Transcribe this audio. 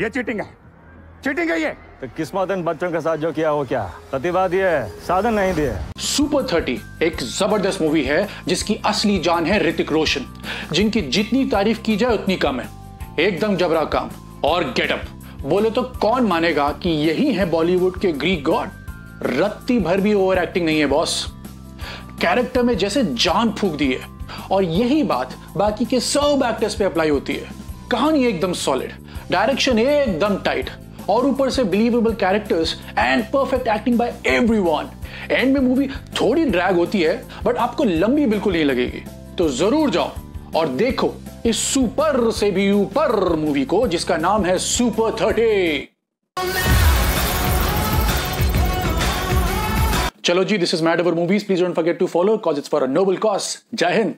ये चीटिंग है। चीटिंग है ये। तो किस्मत इन बच्चों के साथ जो किया वो क्या? प्रतिवादी है साधन नहीं दिए। सुपर थर्टी एक ज़बरदस्त मूवी है जिसकी असली जान है ऋतिक रोशन। जिनकी जितनी तारीफ़ की जाए उतनी कम है। एकदम जबरा काम और गेटअप बोले तो कौन मानेगा कि यही है बॉलीवुड के ग्रीक गॉड रत्ती भर भी ओवर एक्टिंग नहीं है बॉस कैरेक्टर में जैसे जान फूक दी है। और यही बात बाकी के सब एक्टर्स पे अप्लाई होती है। कहानी एकदम सॉलिड डायरेक्शन एकदम टाइट और ऊपर से believable characters and perfect acting by everyone and में मूवी थोड़ी ड्रैग होती है बट आपको लंबी बिल्कुल नहीं लगेगी। तो ज़रूर जाओ और देखो इस सुपर से भी ऊपर मूवी को, जिसका नाम है सुपर थर्टी चलो जी this is mad over movies please don't forget to follow cause it's for a noble cause जय हिंद।